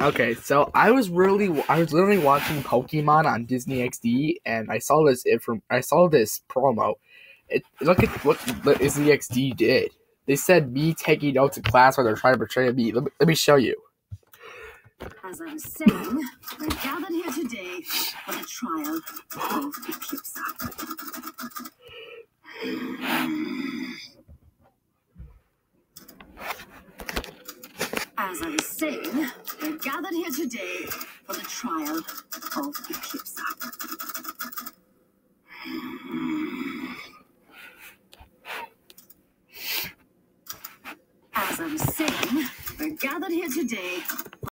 Okay, so I was really, I was literally watching Pokemon on Disney XD, and I saw this inform, I saw this promo. It, look at what Disney XD did. They said me taking notes in class while they're trying to portray me. Let me, let me show you. As I was saying, we're gathered here today for the trial of Eclipsa. As I was saying, gathered here today for the trial of Eclipsa. As I'm saying, we're gathered here today